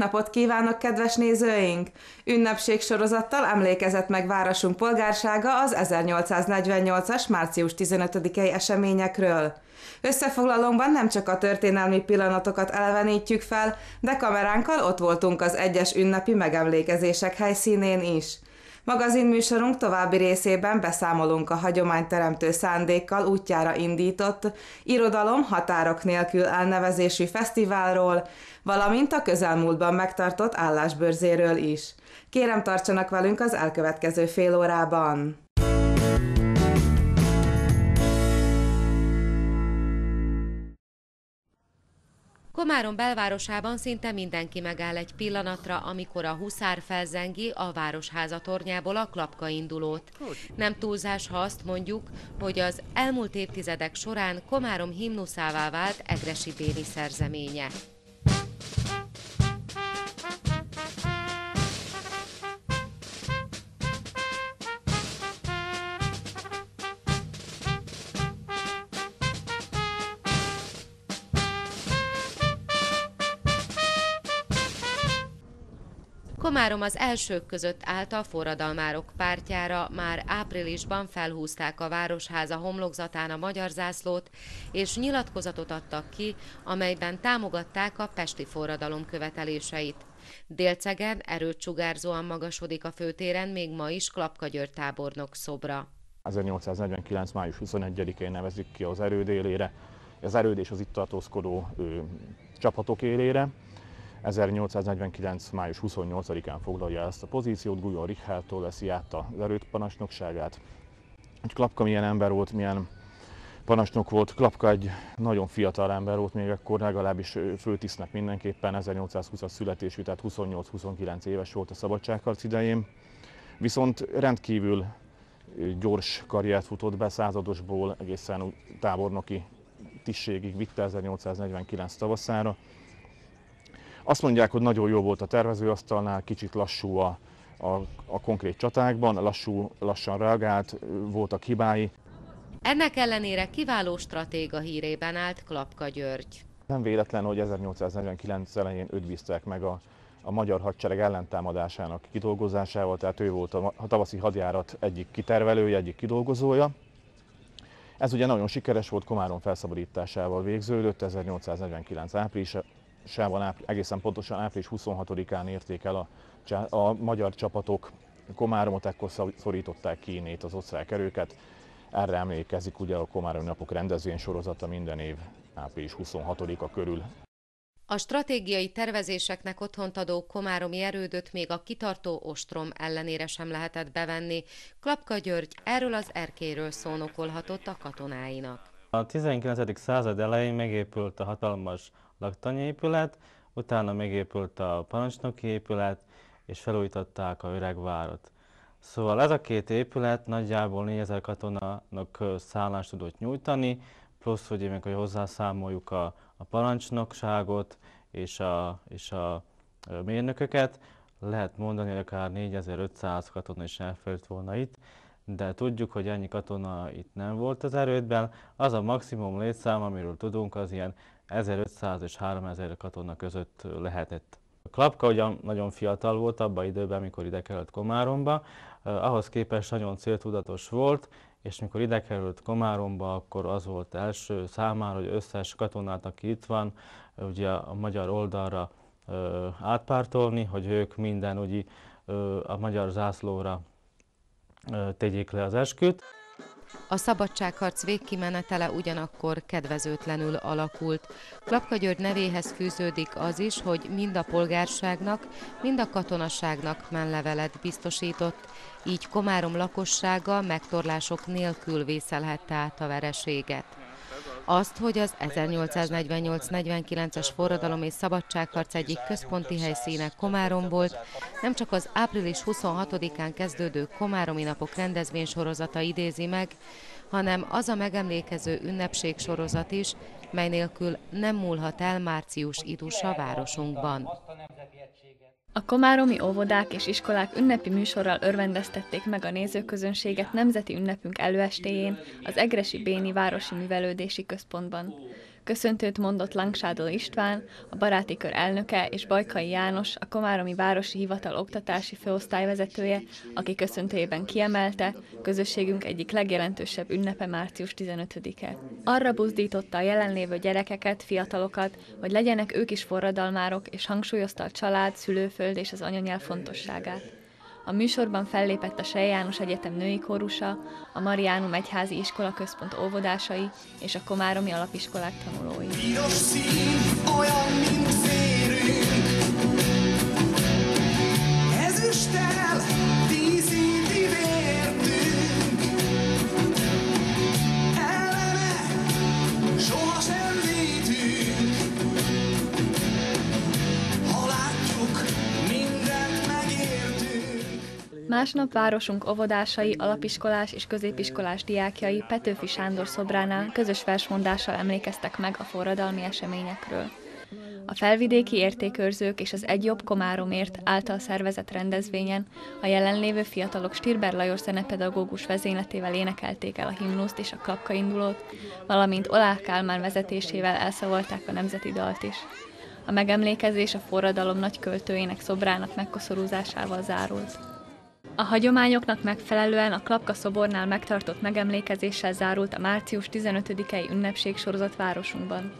Napot kívánok, kedves nézőink! Ünnepség sorozattal emlékezett meg városunk polgársága az 1848-as március 15-i eseményekről. Összefoglalónkban nem csak a történelmi pillanatokat elevenítjük fel, de kameránkkal ott voltunk az egyes ünnepi megemlékezések helyszínén is. Magazinműsorunk további részében beszámolunk a hagyományteremtő szándékkal útjára indított Irodalom határok nélkül elnevezésű fesztiválról, valamint a közelmúltban megtartott állásbőrzéről is. Kérem tartsanak velünk az elkövetkező fél órában! Komárom belvárosában szinte mindenki megáll egy pillanatra, amikor a huszár felzengi a városháza tornyából a klapka indulót. Nem túlzás, ha azt mondjuk, hogy az elmúlt évtizedek során Komárom himnuszává vált Egresi Béni szerzeménye. Komárom az elsők között állt a forradalmárok pártjára, már áprilisban felhúzták a Városháza homlokzatán a magyar zászlót, és nyilatkozatot adtak ki, amelyben támogatták a pesti forradalom követeléseit. Délcegen erőt sugárzóan magasodik a főtéren még ma is Klapka György tábornok szobra. 1849. május 21-én nevezik ki az erőd élére, az erőd és az itt tartózkodó ö, csapatok élére. 1849. május 28-án foglalja ezt a pozíciót, Gulyó Richardtól veszi át az erőt parancsnokságát. Hogy Klapka milyen ember volt, milyen parancsnok volt. Klapka egy nagyon fiatal ember volt, még akkor legalábbis főtisztnek mindenképpen, 1820-as születésű, tehát 28-29 éves volt a szabadságharc idején. Viszont rendkívül gyors karriert futott be, századosból egészen tábornoki tisztségig vitte 1849 tavaszára. Azt mondják, hogy nagyon jó volt a tervezőasztalnál, kicsit lassú a, a, a konkrét csatákban, lassú, lassan reagált, voltak hibái. Ennek ellenére kiváló stratéga hírében állt Klapka György. Nem véletlen, hogy 1849 elején őt bízták meg a, a magyar hadsereg ellentámadásának kidolgozásával, tehát ő volt a, a tavaszi hadjárat egyik kitervelője, egyik kidolgozója. Ez ugye nagyon sikeres volt, Komárom felszabadításával végződött, 1849 április, Sában egészen pontosan április 26-án érték el a, a magyar csapatok Komáromot, ekkor szorították ki innét az osztrák erőket. Erre emlékezik ugye a Komárom napok rendezvény sorozata minden év április 26-a körül. A stratégiai tervezéseknek otthont adó komáromi erődöt még a kitartó ostrom ellenére sem lehetett bevenni. Klapka György erről az erkéről szónokolhatott a katonáinak. A 19. század elején megépült a hatalmas laktanyi épület, utána megépült a parancsnoki épület, és felújították a öreg várat. Szóval ez a két épület nagyjából 4000 katonának szállást tudott nyújtani, plusz hogy még hogy hozzászámoljuk a, a parancsnokságot és a, és a mérnököket, lehet mondani, hogy akár 4500 katona is elfért volna itt, de tudjuk, hogy ennyi katona itt nem volt az erődben. Az a maximum létszám, amiről tudunk, az ilyen 1500 és 3000 katona között lehetett. A Klapka ugyan nagyon fiatal volt abban időben, amikor ide került Komáromba, ahhoz képest nagyon céltudatos volt, és mikor ide került Komáromba, akkor az volt első számára, hogy összes katonát, aki itt van, ugye a magyar oldalra átpártolni, hogy ők minden ugye, a magyar zászlóra tegyék le az esküt. A szabadságharc végkimenetele ugyanakkor kedvezőtlenül alakult. Klapka György nevéhez fűződik az is, hogy mind a polgárságnak, mind a katonaságnak menlevelet biztosított, így Komárom lakossága megtorlások nélkül vészelhette át a vereséget. Azt, hogy az 1848-49-es forradalom és szabadságharc egyik központi helyszíne Komárom volt, nem csak az április 26-án kezdődő Komáromi napok rendezvénysorozata idézi meg, hanem az a megemlékező ünnepség sorozat is, mely nélkül nem múlhat el március idusa városunkban. A komáromi óvodák és iskolák ünnepi műsorral örvendeztették meg a nézőközönséget nemzeti ünnepünk előestéjén az Egresi Béni Városi Művelődési Központban. Köszöntőt mondott Langsádol István, a baráti kör elnöke, és Bajkai János, a Komáromi Városi Hivatal oktatási főosztályvezetője, aki köszöntőjében kiemelte, közösségünk egyik legjelentősebb ünnepe március 15-e. Arra buzdította a jelenlévő gyerekeket, fiatalokat, hogy legyenek ők is forradalmárok, és hangsúlyozta a család, szülőföld és az anyanyelv fontosságát. A műsorban fellépett a Sej János Egyetem női kórusa, a Mariánum Egyházi Iskola Központ óvodásai és a Komáromi Alapiskolák tanulói. Piros szín, olyan, mint Ezüstel, Másnap városunk óvodásai, alapiskolás és középiskolás diákjai Petőfi Sándor szobránál közös versmondással emlékeztek meg a forradalmi eseményekről. A felvidéki értékőrzők és az Egy jobb Komáromért által szervezett rendezvényen a jelenlévő fiatalok Stirber Lajos zenepedagógus vezényletével énekelték el a himnuszt és a klapkaindulót, valamint Olá Kálmán vezetésével elszavolták a nemzeti dalt is. A megemlékezés a forradalom nagy költőjének szobrának megkoszorúzásával zárult. A hagyományoknak megfelelően a Klapka szobornál megtartott megemlékezéssel zárult a március 15-i ünnepség sorozat városunkban.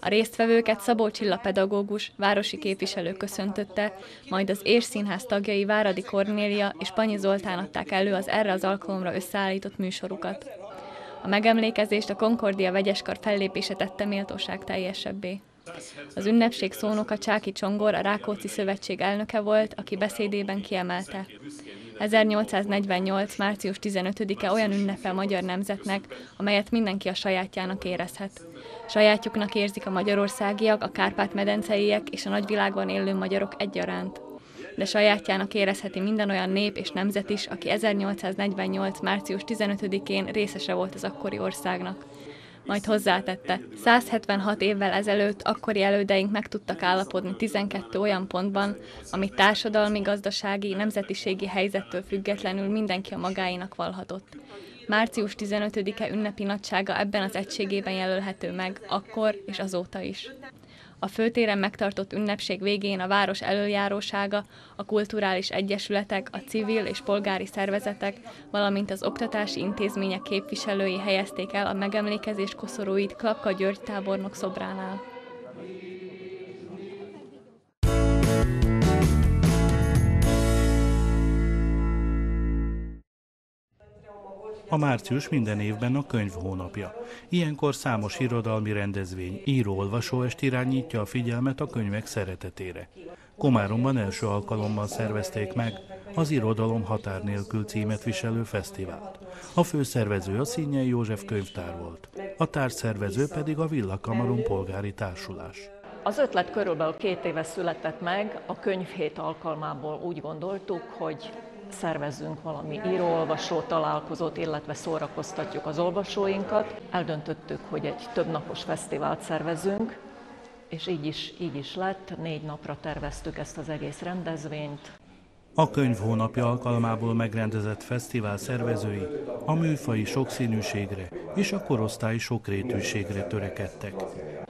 A résztvevőket Szabó Csilla pedagógus, városi képviselő köszöntötte, majd az Érszínház tagjai Váradi Kornélia és Panyi Zoltán adták elő az erre az alkalomra összeállított műsorukat. A megemlékezést a Concordia vegyeskar fellépése tette méltóság teljesebbé. Az ünnepség szónoka Csáki Csongor, a Rákóczi Szövetség elnöke volt, aki beszédében kiemelte. 1848. március 15-e olyan ünnepe a magyar nemzetnek, amelyet mindenki a sajátjának érezhet. Sajátjuknak érzik a magyarországiak, a Kárpát-medenceiek és a nagyvilágban élő magyarok egyaránt. De sajátjának érezheti minden olyan nép és nemzet is, aki 1848. március 15-én részese volt az akkori országnak majd hozzátette. 176 évvel ezelőtt akkori elődeink meg tudtak állapodni 12 olyan pontban, amit társadalmi, gazdasági, nemzetiségi helyzettől függetlenül mindenki a magáinak valhatott. Március 15-e ünnepi nagysága ebben az egységében jelölhető meg, akkor és azóta is. A főtéren megtartott ünnepség végén a város előjárósága, a kulturális egyesületek, a civil és polgári szervezetek, valamint az oktatási intézmények képviselői helyezték el a megemlékezés koszorúit Klapka György tábornok szobránál. A március minden évben a könyv hónapja. Ilyenkor számos irodalmi rendezvény, író-olvasó est irányítja a figyelmet a könyvek szeretetére. Komáromban első alkalommal szervezték meg az Irodalom Határ nélkül címet viselő fesztivált. A főszervező a Színyei József könyvtár volt, a társszervező pedig a Villakamaron polgári társulás. Az ötlet körülbelül két éve született meg, a könyvhét alkalmából úgy gondoltuk, hogy szervezzünk valami író-olvasó találkozót, illetve szórakoztatjuk az olvasóinkat. Eldöntöttük, hogy egy többnapos fesztivált szervezünk, és így is, így is lett. Négy napra terveztük ezt az egész rendezvényt. A könyv hónapja alkalmából megrendezett fesztivál szervezői a műfai sokszínűségre és a korosztályi sokrétűségre törekedtek.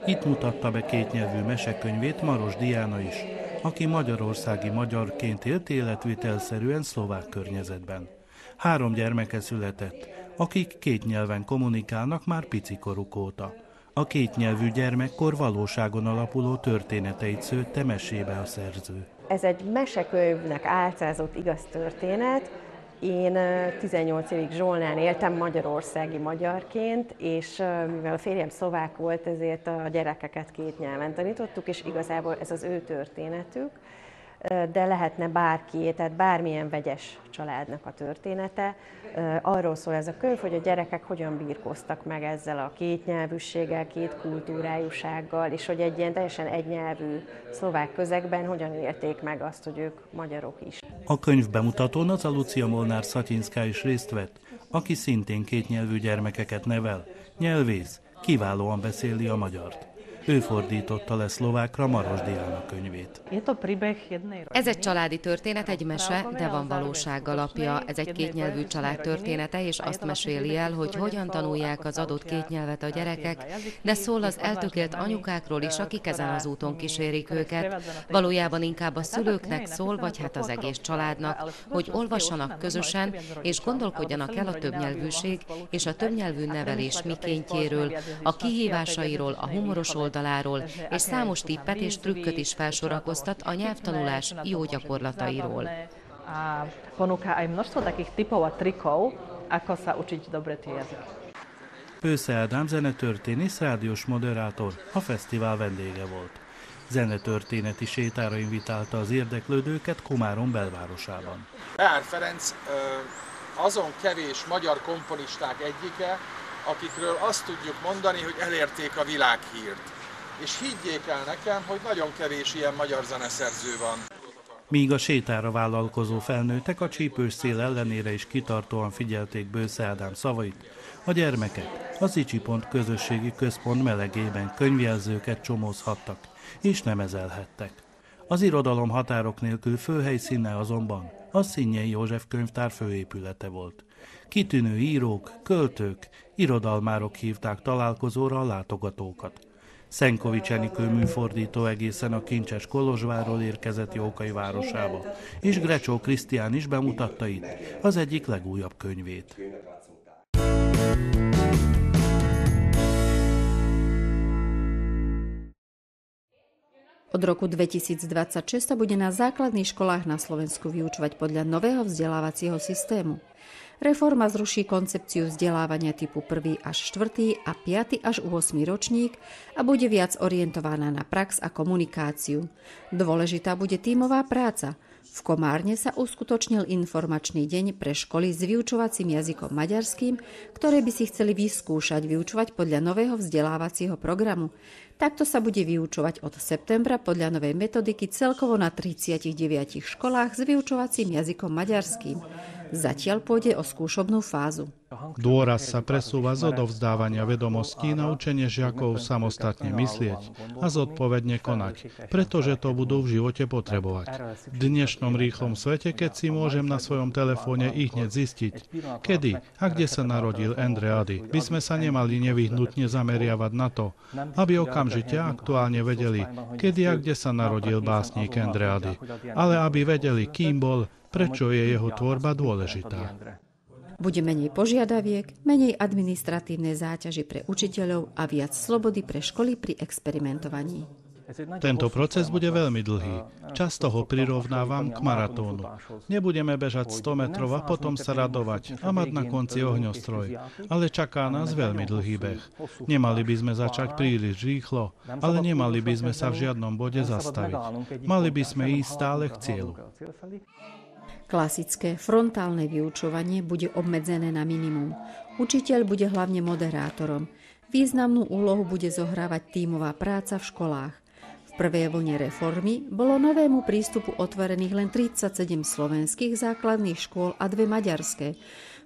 Itt mutatta be kétnyelvű mesekönyvét Maros Diana is, aki magyarországi magyarként élt életvitelszerűen szlovák környezetben. Három gyermeke született, akik két nyelven kommunikálnak már picikoruk óta. A kétnyelvű gyermekkor valóságon alapuló történeteit szőtte mesébe a szerző. Ez egy mesekönyvnek álcázott igaz történet, én 18 évig Zsolnán éltem magyarországi magyarként, és mivel a férjem szlovák volt, ezért a gyerekeket két nyelven tanítottuk, és igazából ez az ő történetük de lehetne bárki, tehát bármilyen vegyes családnak a története. Arról szól ez a könyv, hogy a gyerekek hogyan birkoztak meg ezzel a kétnyelvűséggel, két kultúrájúsággal, és hogy egy ilyen teljesen egynyelvű szlovák közegben hogyan élték meg azt, hogy ők magyarok is. A könyv bemutatón az a Molnár Szatyinszká is részt vett, aki szintén kétnyelvű gyermekeket nevel, nyelvész, kiválóan beszéli a magyart. Ő fordította le szlovákra Maros Diana könyvét. Ez egy családi történet, egy mese, de van valóság alapja. Ez egy kétnyelvű család története, és azt meséli el, hogy hogyan tanulják az adott két nyelvet a gyerekek, de szól az eltökélt anyukákról is, akik ezen az úton kísérik őket. Valójában inkább a szülőknek szól, vagy hát az egész családnak, hogy olvassanak közösen, és gondolkodjanak el a többnyelvűség és a többnyelvű nevelés mikéntjéről, a kihívásairól, a humoros oldaláról, és számos tippet és trükköt is felsorakoztat a nyelvtanulás jó gyakorlatairól. Ponúka aj množstvo takých typov a trikov, ako sa učiť dobre tie jazyky. Pősze Ádám zenetörténész, rádiós moderátor, a fesztivál vendége volt. Zenetörténeti sétára invitálta az érdeklődőket Komárom belvárosában. Beár Ferenc azon kevés magyar komponisták egyike, akikről azt tudjuk mondani, hogy elérték a világhírt. És higgyék el nekem, hogy nagyon kevés ilyen magyar zeneszerző van. Míg a sétára vállalkozó felnőttek a csípős szél ellenére is kitartóan figyelték Bősze Ádám szavait, a gyermekek az Icsi.pont közösségi központ melegében könyvjelzőket csomózhattak, és nem ezelhettek. Az irodalom határok nélkül főhelyszíne azonban a Színjei József könyvtár főépülete volt. Kitűnő írók, költők, irodalmárok hívták találkozóra a látogatókat. Szenkovics Enikő műfordító egészen a kincses Kolozsvárról érkezett Jókai városába, és Grecsó Krisztián is bemutatta itt az egyik legújabb könyvét. Od roku 2026 sa bude na základných školách na Slovensku vyučovať podľa nového vzdelávacieho systému. Reforma zruší koncepciu vzdelávania typu 1. až 4. a 5. až 8. ročník a bude viac orientovaná na prax a komunikáciu. Dôležitá bude tímová práca. V Komárne sa uskutočnil informačný deň pre školy s vyučovacím jazykom maďarským, ktoré by si chceli vyskúšať vyučovať podľa nového vzdelávacieho programu. Takto sa bude vyučovať od septembra podľa novej metodiky celkovo na 39 školách s vyučovacím jazykom maďarským. Zatiaľ pôjde o skúšobnú fázu. Dôraz sa presúva z odovzdávania vedomostí na učenie žiakov samostatne myslieť a zodpovedne konať, pretože to budú v živote potrebovať. V dnešnom rýchlom svete, keď si môžem na svojom telefóne ich hneď zistiť, kedy a kde sa narodil Andready, by sme sa nemali nevyhnutne zameriavať na to, aby okamžite aktuálne vedeli, kedy a kde sa narodil básnik Andready, ale aby vedeli, kým bol, prečo je jeho tvorba dôležitá. Bude menej požiadaviek, menej administratívnej záťaži pre učiteľov a viac slobody pre školy pri experimentovaní. Tento proces bude veľmi dlhý. Často ho prirovnávam k maratónu. Nebudeme bežať 100 metrov a potom sa radovať a mať na konci ohňostroj. Ale čaká nás veľmi dlhý beh. Nemali by sme začať príliš rýchlo, ale nemali by sme sa v žiadnom bode zastaviť. Mali by sme ísť stále k cieľu. Klasické frontálne vyučovanie bude obmedzené na minimum. Učiteľ bude hlavne moderátorom. Významnú úlohu bude zohrávať tímová práca v školách. V prvej vlne reformy bolo novému prístupu otvorených len 37 slovenských základných škôl a dve maďarské.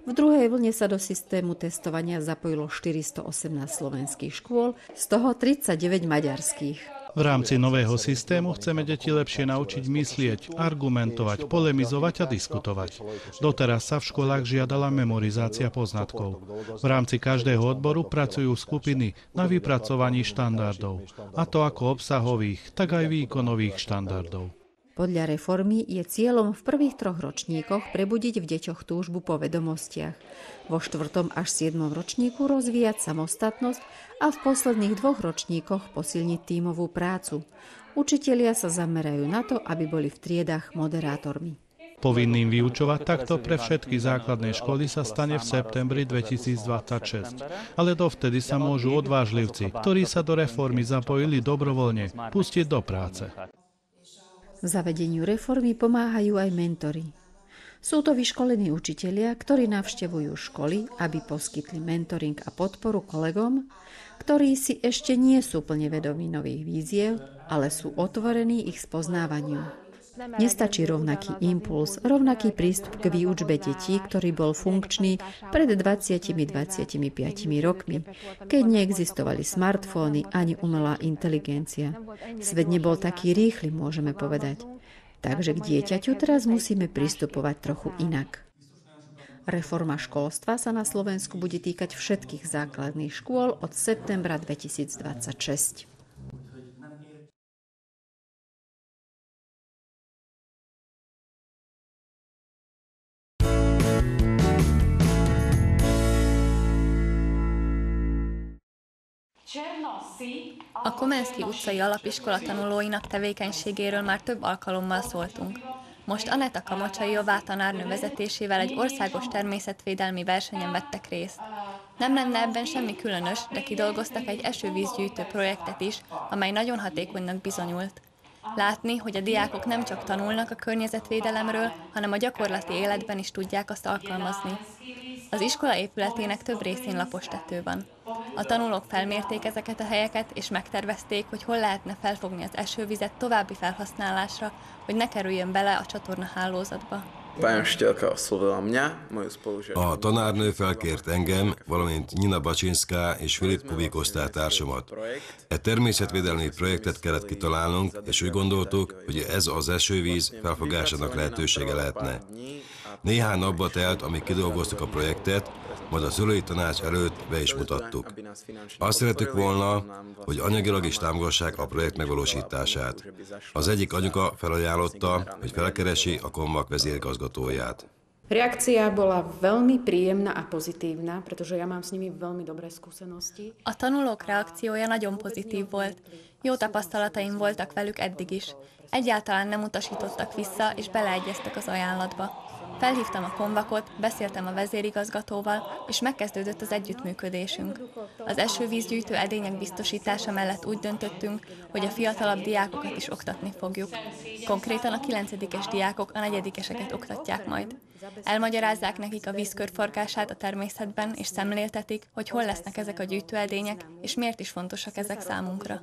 V druhej vlne sa do systému testovania zapojilo 418 slovenských škôl, z toho 39 maďarských. V rámci nového systému chceme deti lepšie naučiť myslieť, argumentovať, polemizovať a diskutovať. Doteraz sa v školách žiadala memorizácia poznatkov. V rámci každého odboru pracujú skupiny na vypracovaní štandardov, a to ako obsahových, tak aj výkonových štandardov. Podľa reformy je cieľom v prvých troch ročníkoch prebudiť v deťoch túžbu po vedomostiach, vo štvrtom až siedmom ročníku rozvíjať samostatnosť a v posledných dvoch ročníkoch posilniť tímovú prácu. Učitelia sa zamerajú na to, aby boli v triedách moderátormi. Povinným vyučovať takto pre všetky základné školy sa stane v septembri 2026. Ale dovtedy sa môžu odvážlivci, ktorí sa do reformy zapojili dobrovoľne, pustiť do práce. V zavedeniu reformy pomáhajú aj mentory. Sú to vyškolení učitelia, ktorí navštevujú školy, aby poskytli mentoring a podporu kolegom, ktorí si ešte nie sú plne vedomí nových víziev, ale sú otvorení ich spoznávaniu. Nestačí rovnaký impuls, rovnaký prístup k výučbe detí, ktorý bol funkčný pred 20-25 rokmi, keď neexistovali smartfóny ani umelá inteligencia. Svet nebol taký rýchly, môžeme povedať. Takže k dieťaťu teraz musíme pristupovať trochu inak. Reforma školstva sa na Slovensku bude týkať všetkých základných škôl od septembra 2026. A Komenszki utcai alapiskola tanulóinak tevékenységéről már több alkalommal szóltunk. Most Aneta Kamacsaiová tanárnő vezetésével egy országos természetvédelmi versenyen vettek részt. Nem lenne ebben semmi különös, de kidolgoztak egy esővízgyűjtő projektet is, amely nagyon hatékonynak bizonyult. Látni, hogy a diákok nem csak tanulnak a környezetvédelemről, hanem a gyakorlati életben is tudják azt alkalmazni. Az iskola épületének több részén lapos tető van. A tanulók felmérték ezeket a helyeket, és megtervezték, hogy hol lehetne felfogni az esővizet további felhasználásra, hogy ne kerüljön bele a csatorna hálózatba. A tanárnő felkért engem, valamint Nina Bacsinská és Filip Kubik osztálytársamat. Egy természetvédelmi projektet kellett kitalálnunk, és úgy gondoltuk, hogy ez az esővíz felfogásának lehetősége lehetne. Néhány napba telt, amíg kidolgoztuk a projektet, majd a szülői tanács előtt be is mutattuk. Azt szeretük volna, hogy anyagilag is támogassák a projekt megvalósítását. Az egyik anyuka felajánlotta, hogy felkeresi a konvak vezérigazgatóját. Reakcia bola veľmi príjemná a pozitívna, pretože ja mám s nimi veľmi dobré skúsenosti. A tanulók reakciója nagyon pozitív volt. Jó tapasztalataim voltak velük eddig is. Egyáltalán nem utasítottak vissza, és beleegyeztek az ajánlatba. Felhívtam a konvakot, beszéltem a vezérigazgatóval, és megkezdődött az együttműködésünk. Az esővízgyűjtő edények biztosítása mellett úgy döntöttünk, hogy a fiatalabb diákokat is oktatni fogjuk. Konkrétan a kilencedikes diákok a negyedikeseket oktatják majd. Elmagyarázzák nekik a vízkörforgását a természetben, és szemléltetik, hogy hol lesznek ezek a gyűjtőedények, és miért is fontosak ezek számunkra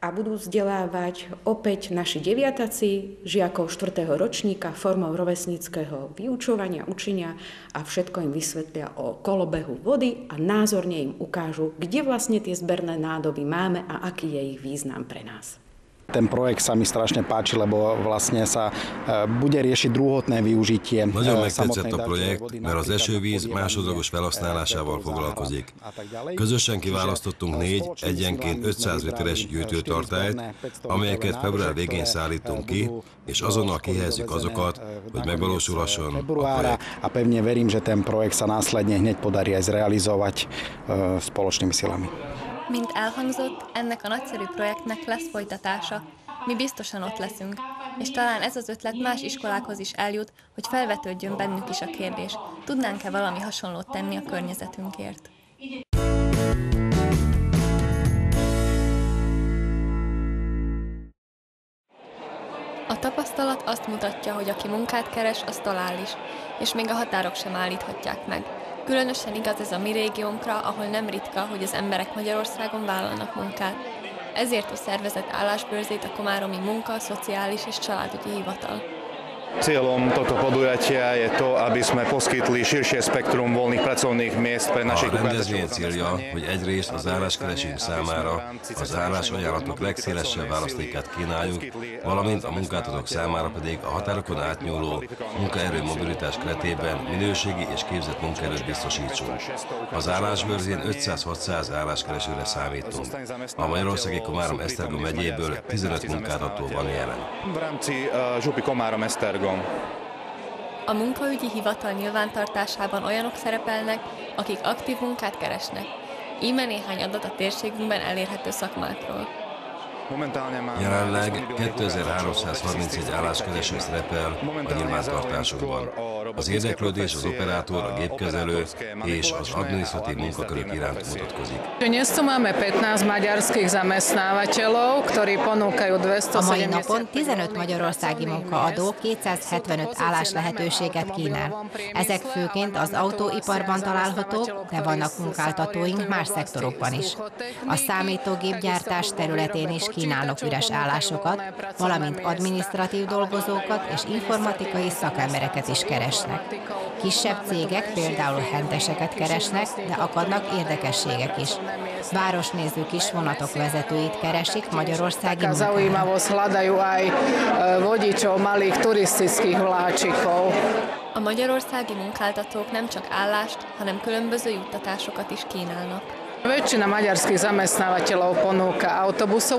a budú vzdelávať opäť naši deviataci, žiakov 4. ročníka formou rovesníckého vyučovania, učenia a všetko im vysvetlia o kolobehu vody a názorne im ukážu, kde vlastne tie zberné nádoby máme a aký je ich význam pre nás. Ten projekt sa mi strašne páči, lebo vlastne sa e, bude riešiť druhotné využitie Nagyon megtetszett a projekt, mert az esővíz másodlagos felhasználásával foglalkozik. Közösen kiválasztottunk négy, egyenként 500 literes gyűjtőtartályt, amelyeket február végén szállítunk ki, és azonnal kihelyezzük azokat, hogy megvalósulhasson a projekt. A pevne verím, že ten projekt sa následne hneď podarí aj zrealizovať e, spoločnými silami. Mint elhangzott, ennek a nagyszerű projektnek lesz folytatása. Mi biztosan ott leszünk, és talán ez az ötlet más iskolákhoz is eljut, hogy felvetődjön bennük is a kérdés. Tudnánk-e valami hasonlót tenni a környezetünkért? A tapasztalat azt mutatja, hogy aki munkát keres, az talál is, és még a határok sem állíthatják meg. Különösen igaz ez a mi régiónkra, ahol nem ritka, hogy az emberek Magyarországon vállalnak munkát. Ezért is szervezett állásbőrzét a Komáromi Munka, Szociális és Családügyi Hivatal. Cieľom tohto podujatia je to, aby sme poskytli širšie spektrum voľných pracovných miest pre našich A rendezvény célja, hogy egyrészt az álláskeresők számára az állásajánlatok legszélesebb választékát kínáljuk, valamint a munkáltatók számára pedig a határokon átnyúló munkaerő mobilitás keretében minőségi és képzett munkaerőt biztosítsunk. Az állásbőrzén 500-600 álláskeresőre számítunk. A Magyarországi Komárom Esztergom megyéből 15 munkáltató van jelen. V rámci uh, župy Komárom Esztergom Esztergom. A munkaügyi hivatal nyilvántartásában olyanok szerepelnek, akik aktív munkát keresnek. Íme néhány adat a térségünkben elérhető szakmákról. Jelenleg 2331 álláskereső szerepel a nyilvántartásokban. Az érdeklődés az operátor, a gépkezelő és az adminisztratív munkakörök iránt mutatkozik. A mai napon 15 magyarországi munkaadó 275 állás lehetőséget kínál. Ezek főként az autóiparban találhatók, de vannak munkáltatóink más szektorokban is. A számítógépgyártás területén is kínál kínálnak üres állásokat, valamint adminisztratív dolgozókat és informatikai szakembereket is keresnek. Kisebb cégek például henteseket keresnek, de akadnak érdekességek is. Városnéző kis vonatok vezetőit keresik magyarországi munkára. A magyarországi munkáltatók nem csak állást, hanem különböző juttatásokat is kínálnak.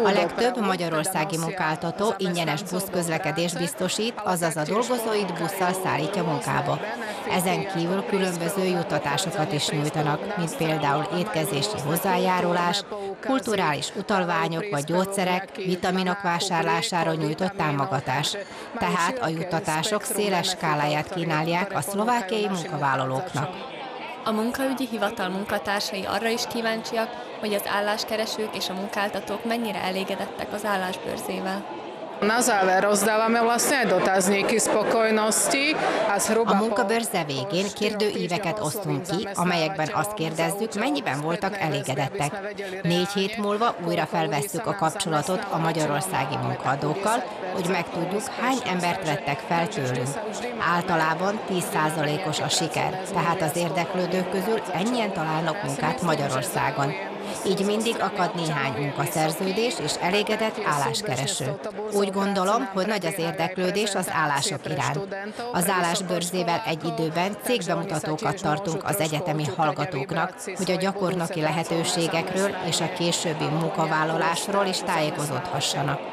A legtöbb magyarországi munkáltató ingyenes buszközlekedést biztosít, azaz a dolgozóit busszal szállítja munkába. Ezen kívül különböző juttatásokat is nyújtanak, mint például étkezési hozzájárulás, kulturális utalványok vagy gyógyszerek, vitaminok vásárlására nyújtott támogatás. Tehát a juttatások széles skáláját kínálják a szlovákiai munkavállalóknak. A munkaügyi hivatal munkatársai arra is kíváncsiak, hogy az álláskeresők és a munkáltatók mennyire elégedettek az állásbőrzével. Na záver rozdávame vlastne dotazníky spokojnosti a zhruba... A munkabörze végén kérdőíveket osztunk ki, amelyekben azt kérdezzük, mennyiben voltak elégedettek. Négy hét múlva újra felvesszük a kapcsolatot a magyarországi munkaadókkal, hogy megtudjuk, hány embert vettek fel tőlünk. Általában 10%-os a siker, tehát az érdeklődők közül ennyien találnak munkát Magyarországon. Így mindig akad néhány munkaszerződés és elégedett álláskereső. Úgy gondolom, hogy nagy az érdeklődés az állások iránt. Az állásbörzével egy időben cégbemutatókat tartunk az egyetemi hallgatóknak, hogy a gyakornoki lehetőségekről és a későbbi munkavállalásról is tájékozódhassanak.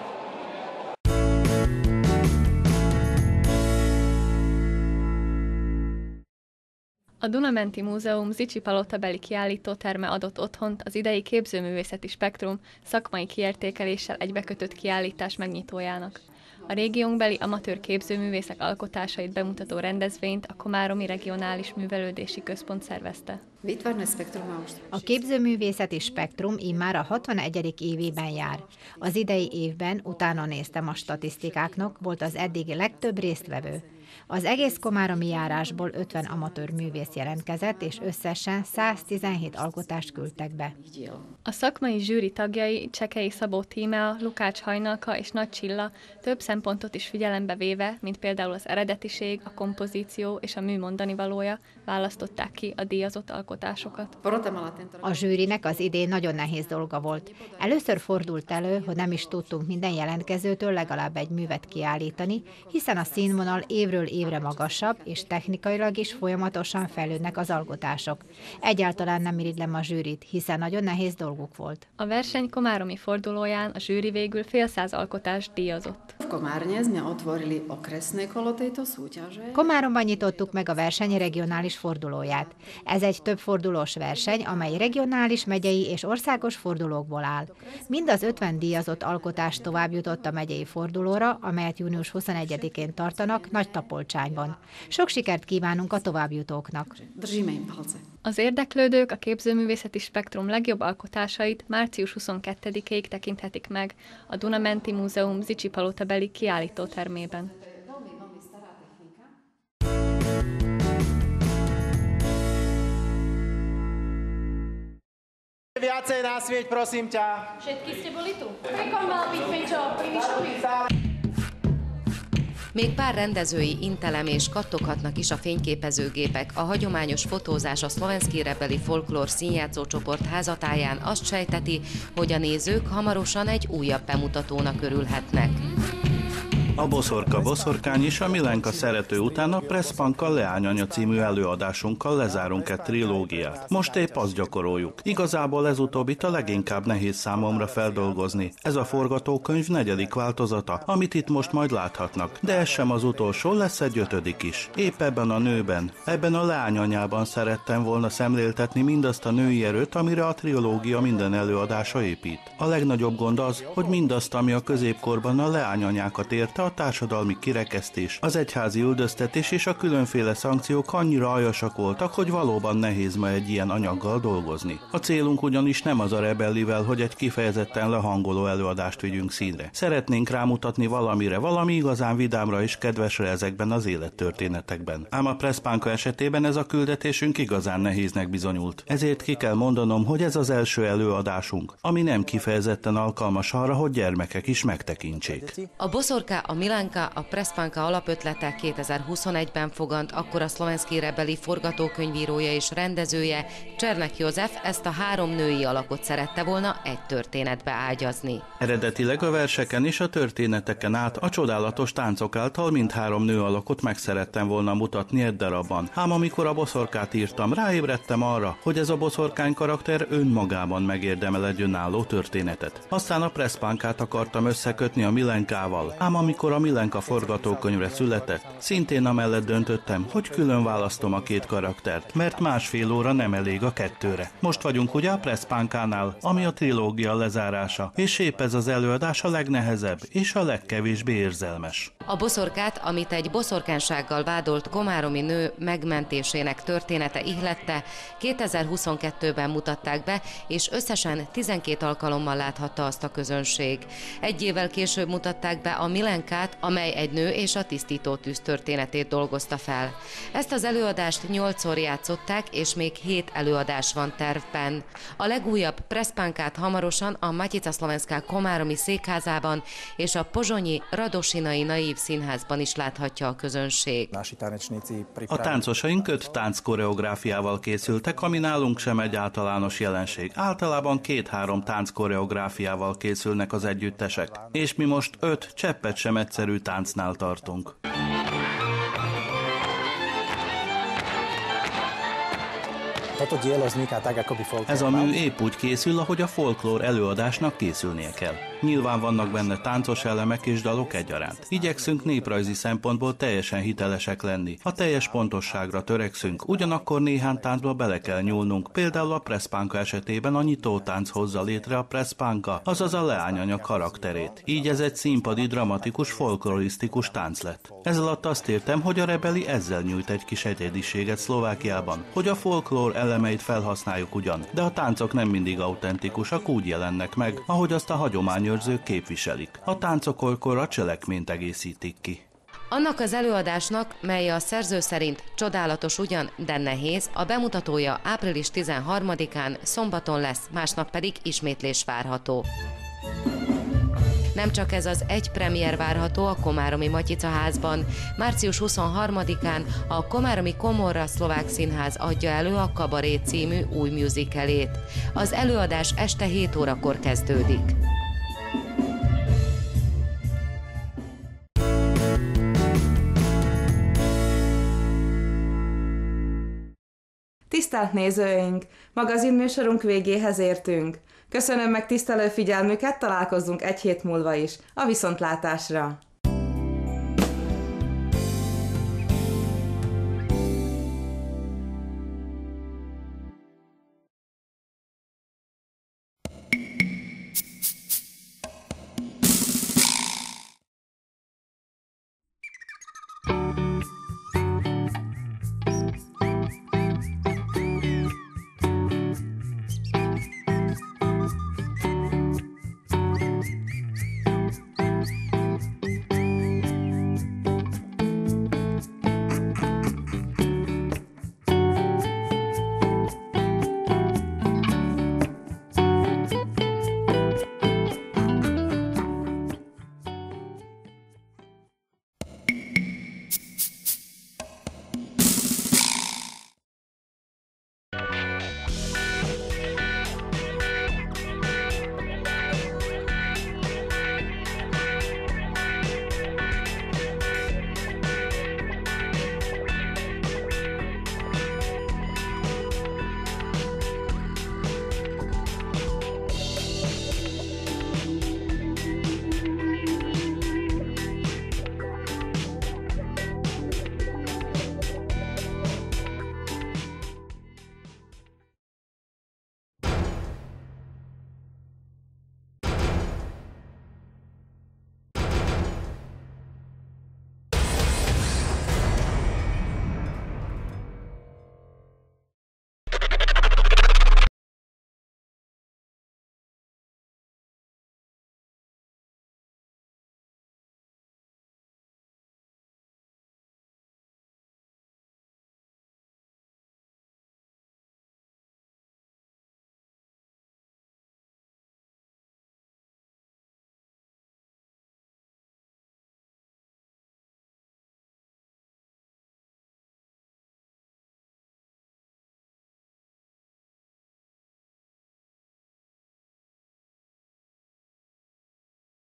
A Dunamenti Múzeum Zicsi Palota beli kiállítóterme adott otthont az idei képzőművészeti spektrum szakmai kiértékeléssel egybekötött kiállítás megnyitójának. A régiónkbeli amatőr képzőművészek alkotásait bemutató rendezvényt a Komáromi Regionális Művelődési Központ szervezte. A képzőművészeti spektrum immár a 61. évében jár. Az idei évben utána néztem a statisztikáknak, volt az eddigi legtöbb résztvevő. Az egész komáromi járásból 50 amatőr művész jelentkezett, és összesen 117 alkotást küldtek be. A szakmai zsűri tagjai Csekei Szabó Tímea, Lukács Hajnalka és Nagy Csilla több szempontot is figyelembe véve, mint például az eredetiség, a kompozíció és a mű mondani valója, választották ki a díjazott alkotásokat. A zsűrinek az idén nagyon nehéz dolga volt. Először fordult elő, hogy nem is tudtunk minden jelentkezőtől legalább egy művet kiállítani, hiszen a színvonal évről évre magasabb, és technikailag is folyamatosan fejlődnek az alkotások. Egyáltalán nem irigylem a zsűrit, hiszen nagyon nehéz dolguk volt. A verseny komáromi fordulóján a zsűri végül fél száz alkotást díjazott. Komáromban nyitottuk meg a verseny regionális fordulóját. Ez egy több fordulós verseny, amely regionális, megyei és országos fordulókból áll. Mind az 50 díjazott alkotás tovább jutott a megyei fordulóra, amelyet június 21-én tartanak Nagy Tapolcsányban. Sok sikert kívánunk a továbbjutóknak! Az érdeklődők a képzőművészeti spektrum legjobb alkotásait március 22-ig tekinthetik meg a Dunamenti Múzeum Zicsi Palota beli kiállítótermében. Viacej na svieť, prosím ťa. Všetky ste boli tu? Trikon mal byť, Fenčo, Primišovi. Még pár rendezői intelem és kattoghatnak is a fényképezőgépek. A hagyományos fotózás a szlovenszki rebeli folklór színjátszó csoport házatáján azt sejteti, hogy a nézők hamarosan egy újabb bemutatónak örülhetnek. A Boszorka Boszorkány és a Milenka szerető után a Presspanka Leányanya című előadásunkkal lezárunk egy trilógiát. Most épp azt gyakoroljuk. Igazából ez utóbbit a leginkább nehéz számomra feldolgozni. Ez a forgatókönyv negyedik változata, amit itt most majd láthatnak. De ez sem az utolsó, lesz egy ötödik is. Épp ebben a nőben, ebben a leányanyában szerettem volna szemléltetni mindazt a női erőt, amire a trilógia minden előadása épít. A legnagyobb gond az, hogy mindazt, ami a középkorban a leányanyákat érte, a társadalmi kirekesztés, az egyházi üldöztetés és a különféle szankciók annyira aljasak voltak, hogy valóban nehéz ma egy ilyen anyaggal dolgozni. A célunk ugyanis nem az a rebellivel, hogy egy kifejezetten lehangoló előadást vigyünk színre. Szeretnénk rámutatni valamire, valami igazán vidámra és kedvesre ezekben az élettörténetekben. Ám a Preszpánka esetében ez a küldetésünk igazán nehéznek bizonyult. Ezért ki kell mondanom, hogy ez az első előadásunk, ami nem kifejezetten alkalmas arra, hogy gyermekek is megtekintsék. A Boszorká, a Milánka, a Preszpánka alapötlete 2021-ben fogant, akkor a szlovenszki rebeli forgatókönyvírója és rendezője Csernek József ezt a három női alakot szerette volna egy történetbe ágyazni. Eredetileg a verseken és a történeteken át a csodálatos táncok által mindhárom nő alakot meg szerettem volna mutatni egy darabban. Ám amikor a boszorkát írtam, ráébredtem arra, hogy ez a boszorkány karakter önmagában megérdemel egy önálló történetet. Aztán a presszpánkát akartam összekötni a Milenkával, ám amikor a Milenka forgatókönyvre született, szintén amellett döntöttem, hogy külön választom a két karaktert, mert másfél óra nem elég a kettőre. Most vagyunk ugye a presszpánkánál, ami a trilógia lezárása, és épp ez az előadás a legnehezebb és a legkevésbé érzelmes. A boszorkát, amit egy boszorkánsággal vádolt komáromi nő megmentésének története ihlette, 2022-ben mutatták be, és összesen 12 alkalommal láthatta azt a közönség. Egy évvel később mutatták be a Milenkát, amely egy nő és a tisztító tűz történetét dolgozta fel. Ezt az előadást nyolcszor játszották, és még hét előadás van tervben. A legújabb Preszpánkát hamarosan a Matica Szlovenská Komáromi székházában és a Pozsonyi Radosinai Naív Színházban is láthatja a közönség. A táncosaink öt tánc koreográfiával készültek, ami nálunk sem egy általános jelenség. Általában két-három tánc koreográfiával készülnek az együttesek, és mi most öt cseppet sem egyszerű táncnál tartunk. Ez a mű épp úgy készül, ahogy a folklór előadásnak készülnie kell. Nyilván vannak benne táncos elemek és dalok egyaránt. Igyekszünk néprajzi szempontból teljesen hitelesek lenni. A teljes pontosságra törekszünk, ugyanakkor néhány táncba bele kell nyúlnunk. Például a presszpánka esetében a nyitó tánc hozza létre a presszpánka, azaz a leányanya karakterét. Így ez egy színpadi, dramatikus, folklorisztikus tánc lett. Ez alatt azt értem, hogy a rebeli ezzel nyújt egy kis egyediséget Szlovákiában, hogy a folklór elemeit felhasználjuk ugyan, de a táncok nem mindig autentikusak, úgy jelennek meg, ahogy azt a hagyományőrzők képviselik. A táncok olykor a cselekményt egészítik ki. Annak az előadásnak, mely a szerző szerint csodálatos ugyan, de nehéz, a bemutatója április 13-án szombaton lesz, másnap pedig ismétlés várható. Nem csak ez az egy premier várható a Komáromi Matica házban. Március 23-án a Komáromi Komorra Szlovák Színház adja elő a Kabaré című új musicalét. Az előadás este 7 órakor kezdődik. Tisztelt nézőink! Magazinműsorunk végéhez értünk. Köszönöm meg tisztelő figyelmüket, találkozzunk egy hét múlva is. A viszontlátásra!